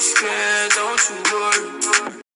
scared, don't you worry.